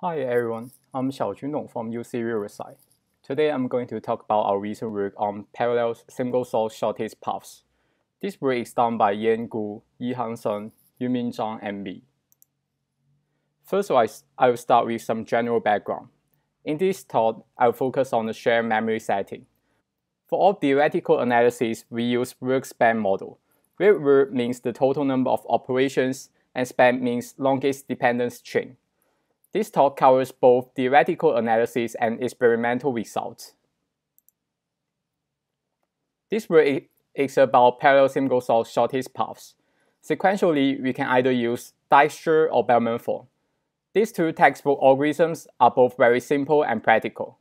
Hi everyone, I'm Xiaojun Dong from UC Riverside. Today I'm going to talk about our recent work on parallel single-source shortest paths. This work is done by Yan Gu, Yihan Sun, Yunming Zhang, and me. First, of all, I will start with some general background. In this talk, I will focus on the shared memory setting. For all theoretical analysis, we use work span model, work means the total number of operations and span means longest dependence chain. This talk covers both theoretical analysis and experimental results. This work is about parallel single-source shortest paths. Sequentially, we can either use Dijkstra or Bellman-Ford. These two textbook algorithms are both very simple and practical.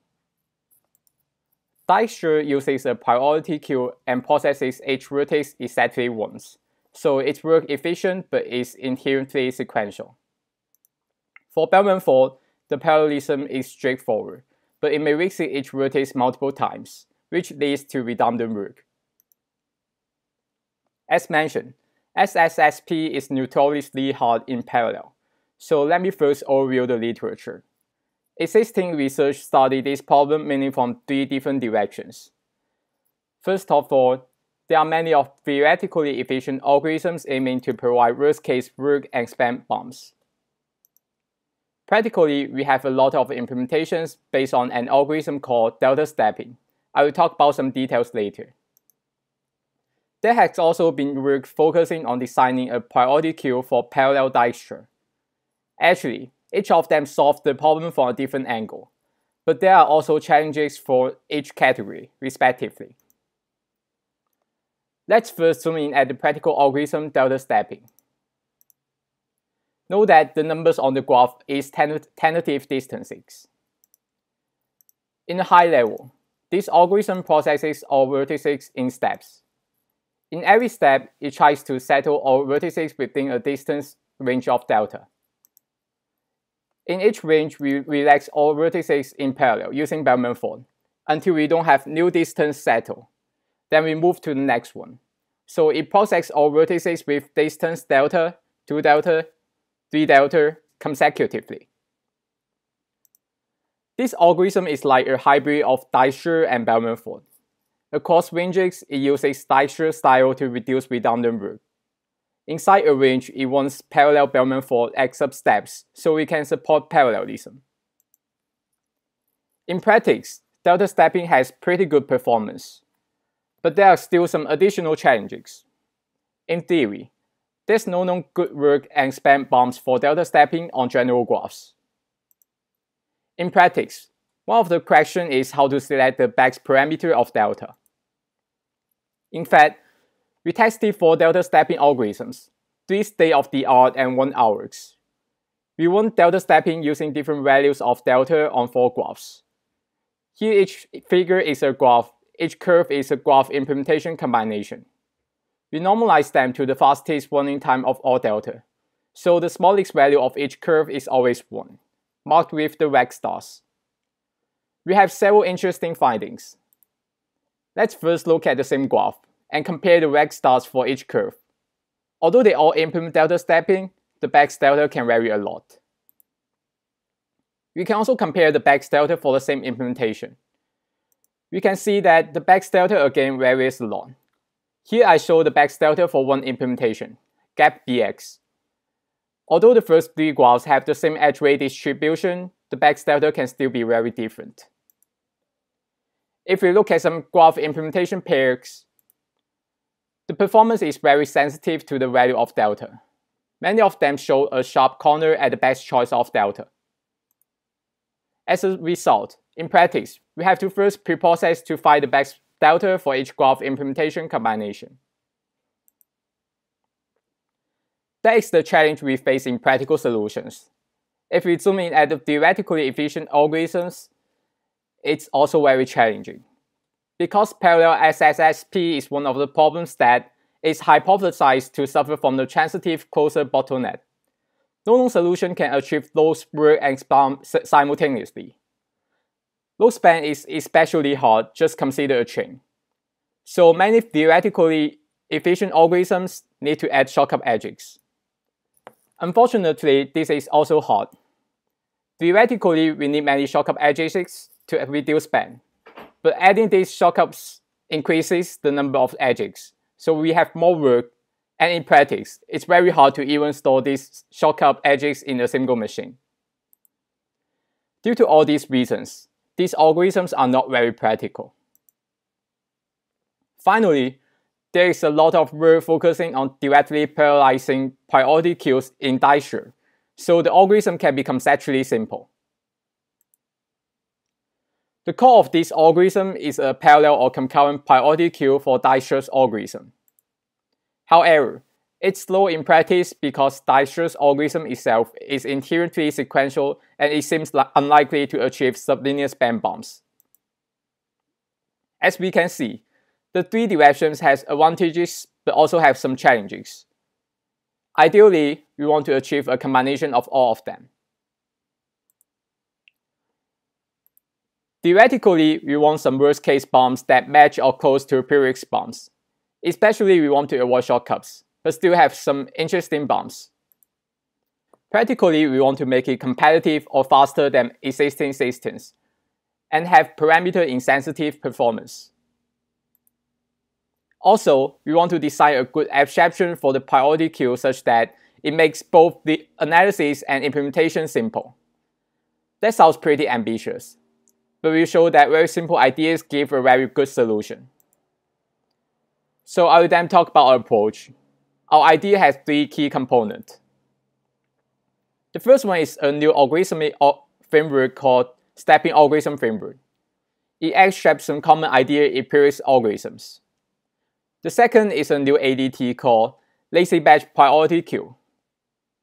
Dijkstra uses a priority queue and processes each vertex exactly once, so it's work efficient but is inherently sequential. For Bellman-Ford, the parallelism is straightforward, but it may visit each vertex multiple times, which leads to redundant work. As mentioned, SSSP is notoriously hard in parallel, so let me first overview the literature. Existing research studied this problem mainly from three different directions. First of all, there are many of theoretically efficient algorithms aiming to provide worst-case work and span bounds. Practically, we have a lot of implementations based on an algorithm called delta stepping. I will talk about some details later. There has also been work focusing on designing a priority queue for parallel Dijkstra. Actually, each of them solved the problem from a different angle, but there are also challenges for each category, respectively. Let's first zoom in at the practical algorithm delta stepping. Note that the numbers on the graph is tentative distances. In a high level, this algorithm processes all vertices in steps. In every step, it tries to settle all vertices within a distance range of delta. In each range, we relax all vertices in parallel using Bellman-Ford until we don't have new distance settled. Then we move to the next one. So it processes all vertices with distance delta, 2 delta, 3 delta consecutively. This algorithm is like a hybrid of Dijkstra and Bellman-Ford. Across ranges, it uses Dijkstra style to reduce redundant work. Inside a range, it wants parallel Bellman-Ford at sub-steps, so we can support parallelism. In practice, delta stepping has pretty good performance, but there are still some additional challenges. In theory, there's no known good work and span bounds for delta stepping on general graphs. In practice, one of the questions is how to select the best parameter of delta. In fact, we tested four delta stepping algorithms, three state-of-the-art and one ours. We want delta stepping using different values of delta on four graphs. Here each figure is a graph, each curve is a graph implementation combination. We normalize them to the fastest running time of all delta. So the smallest value of each curve is always 1, marked with the red stars. We have several interesting findings. Let's first look at the same graph and compare the red stars for each curve. Although they all implement delta stepping, the back delta can vary a lot. We can also compare the back delta for the same implementation. We can see that the back delta again varies a lot. Here I show the back delta for one implementation, GAPBS. Although the first three graphs have the same edge weight distribution, the back delta can still be very different. If we look at some graph implementation pairs, the performance is very sensitive to the value of delta. Many of them show a sharp corner at the best choice of delta. As a result, in practice, we have to first preprocess to find the best delta for each graph implementation combination. That is the challenge we face in practical solutions. If we zoom in at the theoretically efficient algorithms, it's also very challenging. Because parallel SSSP is one of the problems that is hypothesized to suffer from the transitive closure bottleneck. No known solution can achieve those work and simultaneously. Low span is especially hard, just consider a chain. So many theoretically efficient algorithms need to add shortcut edges. Unfortunately, this is also hard. Theoretically, we need many shortcut edges to reduce span, but adding these shortcuts increases the number of edges, so we have more work, and in practice, it's very hard to even store these shortcut edges in a single machine. Due to all these reasons, these algorithms are not very practical. Finally, there is a lot of work focusing on directly parallelizing priority queues in Dijkstra, so the algorithm can be conceptually simple. The core of this algorithm is a parallel or concurrent priority queue for Dijkstra's algorithm. However, it's slow in practice because Dijkstra's algorithm itself is inherently sequential and it seems unlikely to achieve sublinear span bounds. As we can see, the three directions has advantages but also have some challenges. Ideally, we want to achieve a combination of all of them. Theoretically, we want some worst-case bounds that match or close to Pyrrhic bounds. Especially, we want to avoid shortcuts, but still have some interesting bounds. Practically, we want to make it competitive or faster than existing systems, and have parameter-insensitive performance. Also, we want to design a good abstraction for the priority queue such that it makes both the analysis and implementation simple. That sounds pretty ambitious, but we show that very simple ideas give a very good solution. So I will then talk about our approach. Our idea has three key components. The first one is a new algorithmic framework called Stepping Algorithm Framework. It extracts some common idea in previous algorithms. The second is a new ADT called Lazy Batch Priority Queue.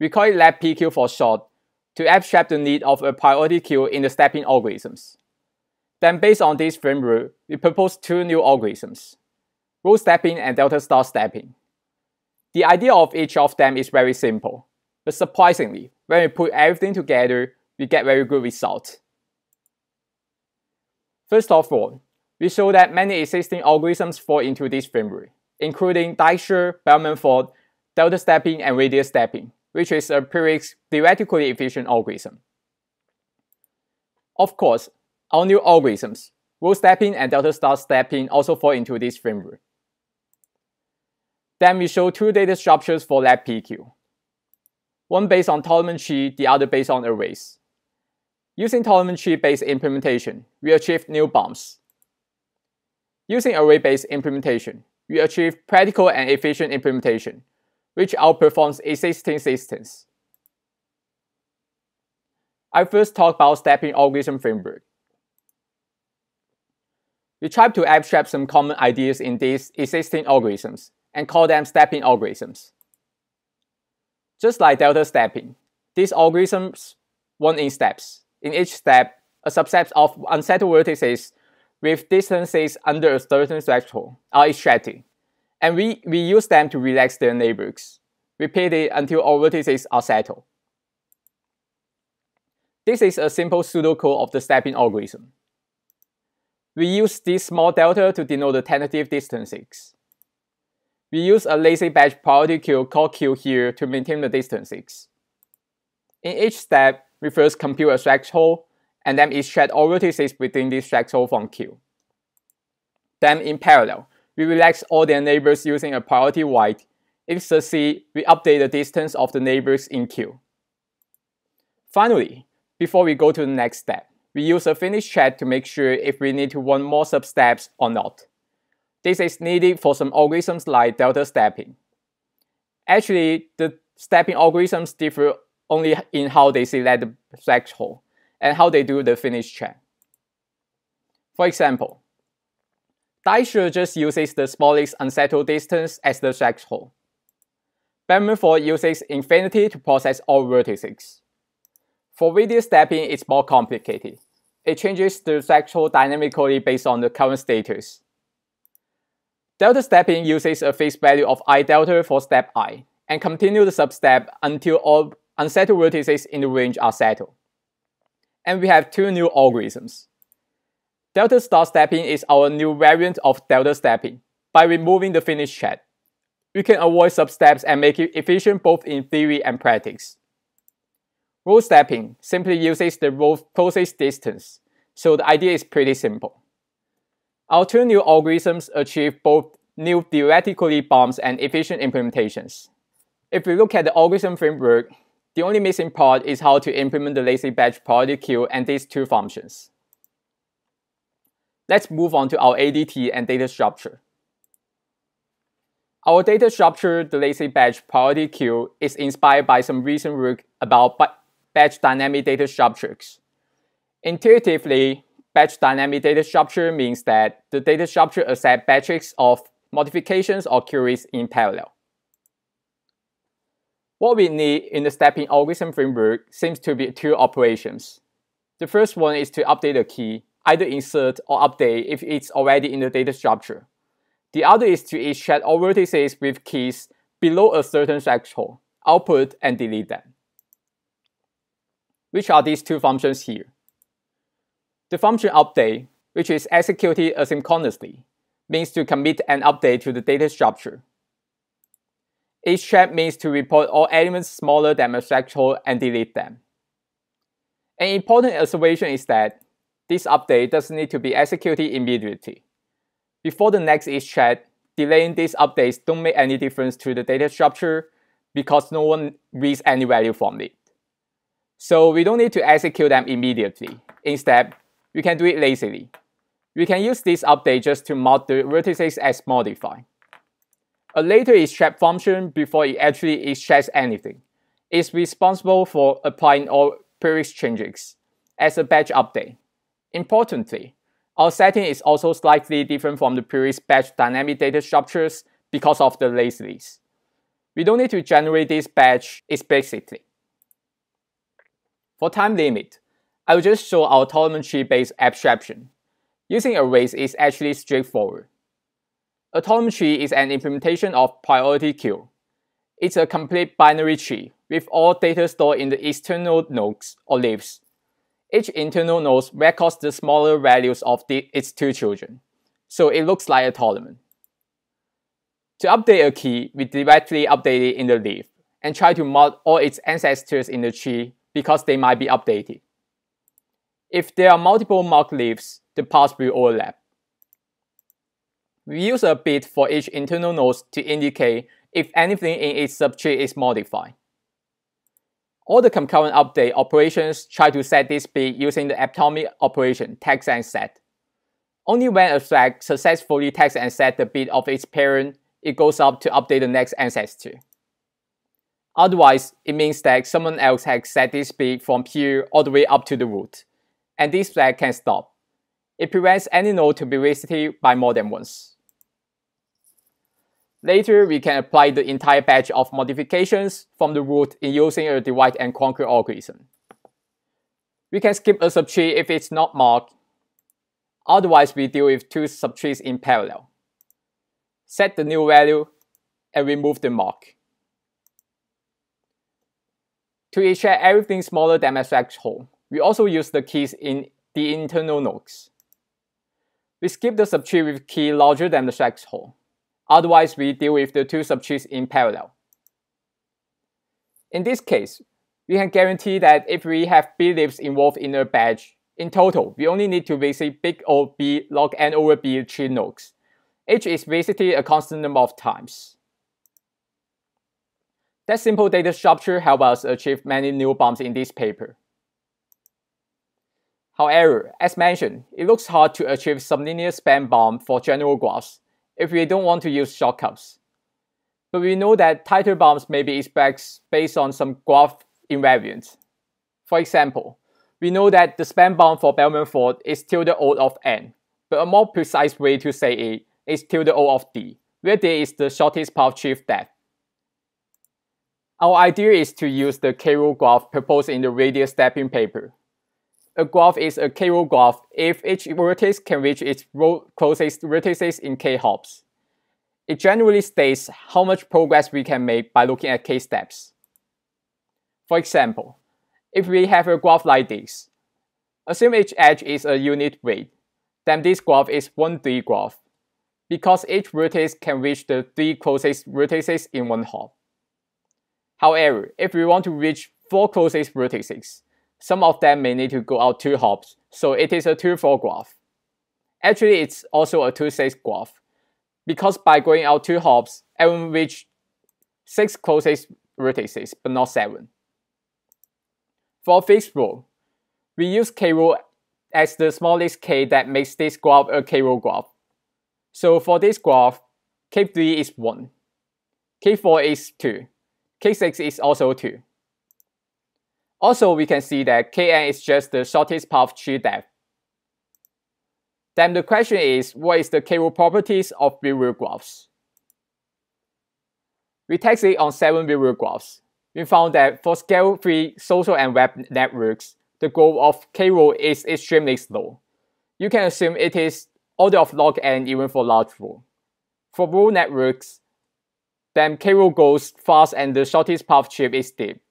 We call it LabPQ for short to abstract the need of a priority queue in the stepping algorithms. Then based on this framework, we propose two new algorithms, rho stepping and delta star stepping. The idea of each of them is very simple, but surprisingly, when we put everything together, we get very good results. First of all, we show that many existing algorithms fall into this framework, including Dijkstra, Bellman-Ford, delta stepping, and radius stepping, which is a pretty theoretically efficient algorithm. Of course, our new algorithms, rho stepping and delta star stepping also fall into this framework. Then we show two data structures for lab PQ. One based on tree, the other based on arrays. Using tournament tree-based implementation, we achieve new bounds. Using array-based implementation, we achieve practical and efficient implementation, which outperforms existing systems. I first talk about stepping algorithm framework. We try to abstract some common ideas in these existing algorithms and call them stepping algorithms. Just like delta stepping, these algorithms run in steps. In each step, a subset of unsettled vertices with distances under a certain threshold are extracted, and we, we use them to relax their neighbors, repeat it until all vertices are settled. This is a simple pseudocode of the stepping algorithm. We use this small delta to denote the tentative distances. We use a lazy batch priority queue called Q here to maintain the distances. In each step, we first compute a threshold and then extract all vertices within this threshold from Q. Then in parallel, we relax all their neighbors using a priority write. If succeed, we update the distance of the neighbors in Q. Finally, before we go to the next step, we use a finish check to make sure if we need to run more sub-steps or not. This is needed for some algorithms like delta stepping. Actually, the stepping algorithms differ only in how they select the threshold and how they do the finish check. For example, Dijkstra just uses the smallest unsettled distance as the threshold. Bellman-Ford uses infinity to process all vertices. For radius stepping, it's more complicated. It changes the threshold dynamically based on the current status. Delta stepping uses a fixed value of i delta for step i, and continue the substep until all unsettled vertices in the range are settled and we have two new algorithms. Delta star stepping is our new variant of delta stepping. By removing the finish check, we can avoid substeps and make it efficient both in theory and practice. Rho stepping simply uses the rho closest distance, so the idea is pretty simple. Our two new algorithms achieve both new theoretically bounds and efficient implementations. If we look at the algorithm framework, the only missing part is how to implement the lazy batch priority queue and these two functions. Let's move on to our ADT and data structure. Our data structure, the lazy batch priority queue, is inspired by some recent work about batch dynamic data structures. Intuitively, batch dynamic data structure means that the data structure accepts batches of modifications or queries in parallel. What we need in the stepping algorithm framework seems to be two operations. The first one is to update a key, either insert or update if it's already in the data structure. The other is to extract all vertices with keys below a certain threshold, output and delete them. Which are these two functions here? The function update, which is executed asynchronously, means to commit an update to the data structure. Extract means to report all elements smaller than a threshold and delete them. An important observation is that this update doesn't need to be executed immediately. Before the next extract, delaying these updates don't make any difference to the data structure because no one reads any value from it. So we don't need to execute them immediately. Instead, we can do it lazily. We can use this update just to mark the vertices as modified. A later extract function before it actually extracts anything is responsible for applying all previous changes as a batch update. Importantly, our setting is also slightly different from the previous batch dynamic data structures because of the laziness. We don't need to generate this batch explicitly. For time limit, I will just show our tournament tree-based abstraction. Using arrays is actually straightforward. A tree is an implementation of priority queue. It's a complete binary tree with all data stored in the external nodes or leaves. Each internal node records the smaller values of the, its two children, so it looks like a tournament. To update a key, we directly update it in the leaf and try to mark all its ancestors in the tree because they might be updated. If there are multiple marked leaves, the paths will overlap. We use a bit for each internal node to indicate if anything in its subtree is modified. All the concurrent update operations try to set this bit using the atomic operation test and set. Only when a thread successfully test and set the bit of its parent, it goes up to update the next ancestor. Otherwise, it means that someone else has set this bit from here all the way up to the root, and this flag can stop. It prevents any node to be visited by more than once. Later, we can apply the entire batch of modifications from the root in using a divide and conquer algorithm. We can skip a subtree if it's not marked. Otherwise, we deal with two subtrees in parallel. Set the new value and remove the mark. To extract everything smaller than a threshold, we also use the keys in the internal nodes. We skip the subtree with key larger than the threshold. Otherwise, we deal with the two subtrees in parallel. In this case, we can guarantee that if we have B leaves involved in a batch, in total, we only need to visit big O B log n over B tree nodes. H is visited a constant number of times. That simple data structure helps us achieve many new bounds in this paper. However, as mentioned, it looks hard to achieve sublinear span bound for general graphs if we don't want to use shortcuts. But we know that tighter bounds may be expected based on some graph invariants. For example, we know that the span bound for Bellman Ford is tilde O of n, but a more precise way to say it is tilde O of d, where d is the shortest path tree depth. Our idea is to use the k-rho graph proposed in the radius stepping paper. A graph is a k-rho graph if each vertex can reach its closest vertices in k hops. It generally states how much progress we can make by looking at k steps. For example, if we have a graph like this, assume each edge is a unit weight, then this graph is one 3 graph, because each vertex can reach the three closest vertices in one hop. However, if we want to reach four closest vertices. Some of them may need to go out two hops, so it is a 2-4 graph. Actually, it's also a 2-6 graph, because by going out two hops, everyone reach 6 closest vertices, but not 7. For fixed rho, we use k rho as the smallest k that makes this graph a k rho graph. So for this graph, k3 is 1, k4 is 2, k6 is also 2. Also, we can see that kn is just the shortest path tree depth. Then the question is, what is the k-rho properties of real graphs? We tested on 7 real graphs. We found that for scale-free social and web networks, the growth of k-rho is extremely slow. You can assume it is order of log n even for large rho. For road networks, then k-rho goes fast and the shortest path tree is steep.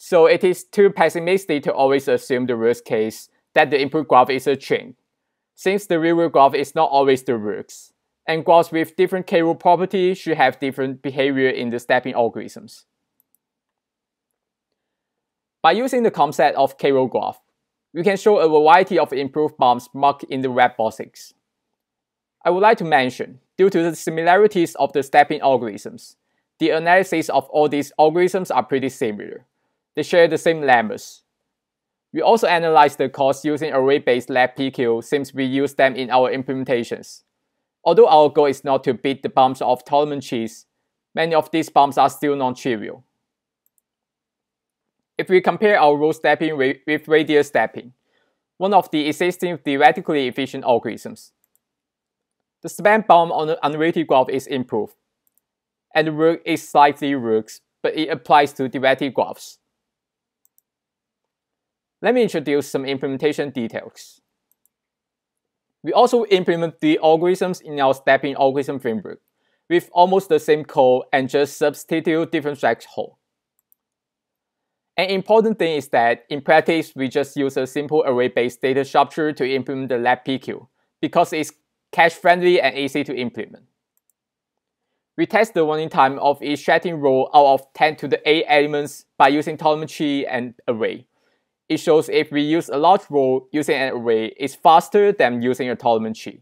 So it is too pessimistic to always assume the worst case that the input graph is a chain, since the real graph is not always the worst, and graphs with different k-rho properties should have different behavior in the stepping algorithms. By using the concept of k-rho graph, we can show a variety of improved bounds marked in the red boxes. I would like to mention, due to the similarities of the stepping algorithms, the analysis of all these algorithms are pretty similar. They share the same lemmas. We also analyze the cost using array-based LabPQ since we use them in our implementations. Although our goal is not to beat the bounds of tournament trees, many of these bounds are still non-trivial. If we compare our rho stepping with radius stepping, one of the existing theoretically efficient algorithms, the span bound on the unrated graph is improved, and the work is slightly worse, but it applies to derivative graphs. Let me introduce some implementation details. We also implement the algorithms in our stepping algorithm framework with almost the same code and just substitute different threshold. An important thing is that in practice, we just use a simple array-based data structure to implement the LabPQ because it's cache-friendly and easy to implement. We test the running time of each rho out of 10 to the 8 elements by using tree and array. It shows if we use a large rho using an array is faster than using a tournament tree.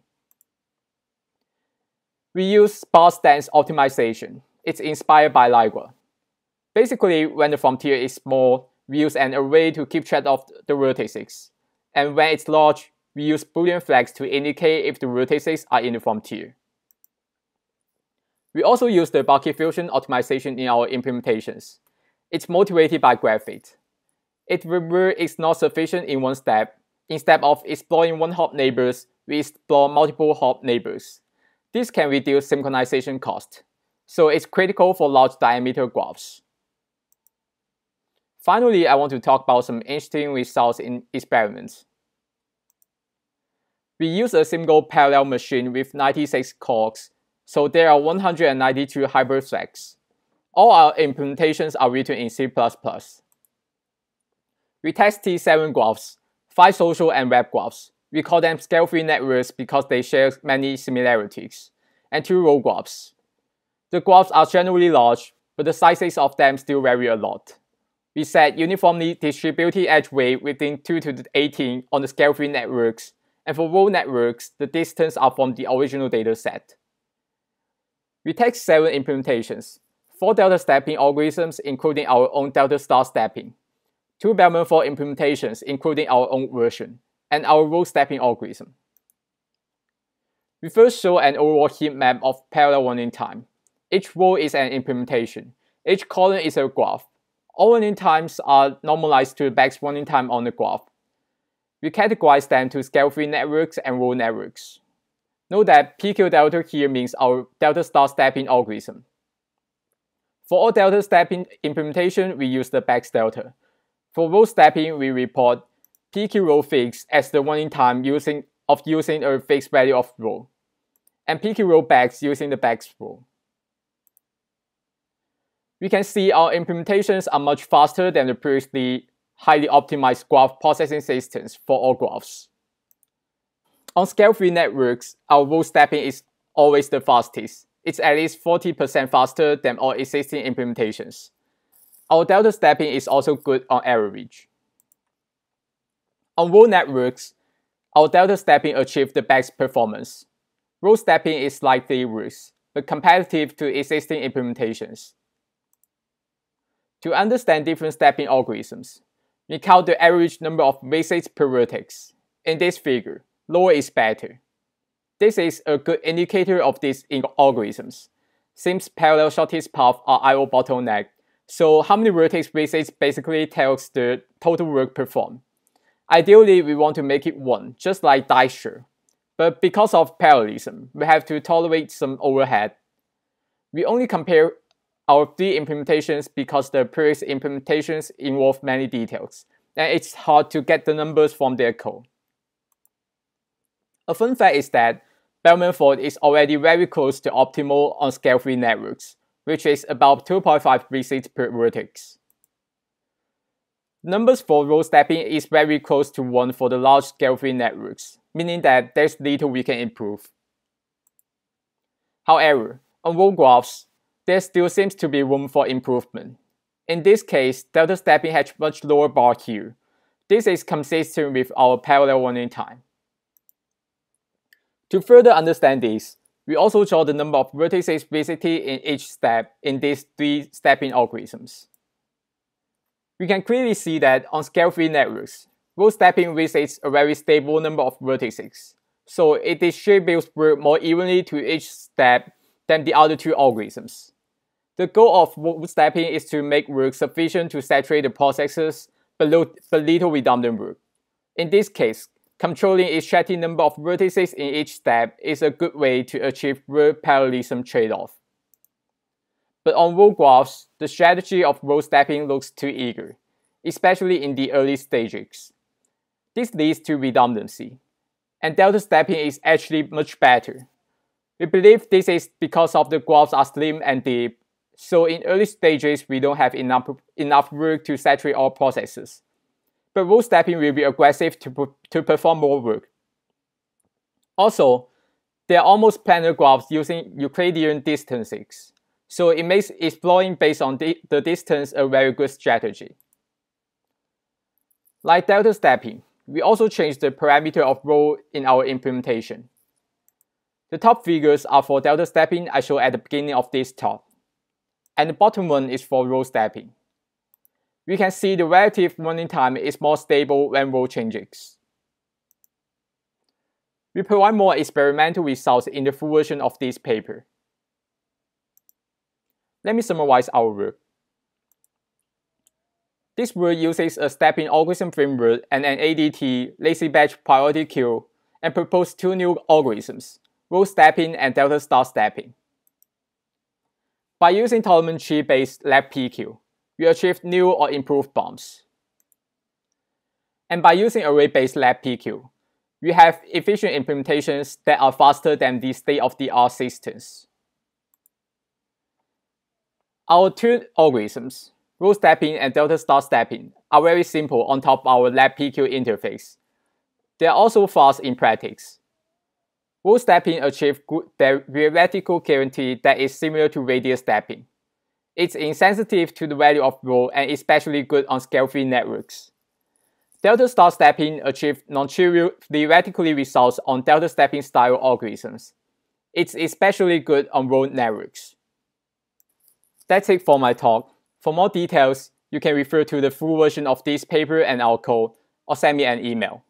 We use sparse dense optimization. It's inspired by Ligra. Basically, when the frontier is small, we use an array to keep track of the vertices. And when it's large, we use Boolean flags to indicate if the vertices are in the frontier. We also use the bucket fusion optimization in our implementations. It's motivated by GraphIt. If the is not sufficient in one step, instead of exploring one hop neighbors, we explore multiple hop neighbors. This can reduce synchronization cost, so it's critical for large diameter graphs. Finally, I want to talk about some interesting results in experiments. We use a single parallel machine with 96 clocks, so there are 192 hyperthreads. All our implementations are written in C++. We test T7 graphs, 5 social and web graphs. We call them scale-free networks because they share many similarities, and 2 road graphs. The graphs are generally large, but the sizes of them still vary a lot. We set uniformly distributed edge weight within 2 to the 18 on the scale-free networks, and for road networks, the distance are from the original dataset. We test 7 implementations, 4 delta stepping algorithms including our own delta star stepping, two Bellman-Ford implementations including our own version, and our rho stepping algorithm. We first show an overall heat map of parallel running time. Each row is an implementation. Each column is a graph. All running times are normalized to the best running time on the graph. We categorize them to scale-free networks and road networks. Note that PQ delta here means our delta star stepping algorithm. For all delta stepping implementation, we use the back delta, for rho stepping, we report PQ rho fix as the running time using, of using a fixed value of rho, and PQ rho backs using the backs rho. We can see our implementations are much faster than the previously highly optimized graph processing systems for all graphs. On scale-free networks, our rho stepping is always the fastest. It's at least 40% faster than all existing implementations. Our delta stepping is also good on average. On road networks, our delta stepping achieved the best performance. Rho stepping is slightly worse, but competitive to existing implementations. To understand different stepping algorithms, we count the average number of visits per vertex. In this figure, lower is better. This is a good indicator of these algorithms. Since parallel shortest paths are I.O. bottleneck, so how many vertex visits basically tells the total work performed. Ideally, we want to make it 1, just like Dijkstra. But because of parallelism, we have to tolerate some overhead. We only compare our three implementations because the previous implementations involve many details, and it's hard to get the numbers from their code. A fun fact is that Bellman-Ford is already very close to optimal on scale-free networks, which is about 2.5 visits per vertex. Numbers for rho stepping is very close to 1 for the large scale-free networks, meaning that there's little we can improve. However, on road graphs, there still seems to be room for improvement. In this case, delta stepping has much lower bar here. This is consistent with our parallel running time. To further understand this, we also draw the number of vertices visited in each step in these three stepping algorithms. We can clearly see that on scale-free networks, rho stepping visits a very stable number of vertices, so it distributes work more evenly to each step than the other two algorithms. The goal of rho stepping is to make work sufficient to saturate the processes, but little redundant work. In this case, controlling the exact number of vertices in each step is a good way to achieve word parallelism trade-off. But on road graphs, the strategy of rho stepping looks too eager, especially in the early stages. This leads to redundancy, and delta stepping is actually much better. We believe this is because of the graphs are slim and deep, so in early stages we don't have enough, enough work to saturate all processes but rho stepping will be aggressive to, to perform more work. Also, they are almost planar graphs using Euclidean distances, so it makes exploring based on the, the distance a very good strategy. Like delta stepping, we also change the parameter of rho in our implementation. The top figures are for delta stepping I showed at the beginning of this talk, and the bottom one is for rho stepping we can see the relative running time is more stable when rho changes. We provide more experimental results in the full version of this paper. Let me summarize our work. This work uses a stepping algorithm framework and an ADT lazy batch priority queue and proposed two new algorithms, rho stepping and delta star stepping. By using tournament tree-based LabPQ, we achieved new or improved bounds. And by using array-based LabPQ, we have efficient implementations that are faster than the state-of-the-art systems. Our two algorithms, rho stepping and delta star stepping, are very simple on top of our LabPQ interface. They are also fast in practice. Rho stepping achieves the theoretical guarantee that is similar to radius stepping. It's insensitive to the value of rho and especially good on scale-free networks. Delta star stepping achieves non-trivial theoretically results on delta stepping style algorithms. It's especially good on road networks. That's it for my talk. For more details, you can refer to the full version of this paper and our code, or send me an email.